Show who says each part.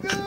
Speaker 1: Good.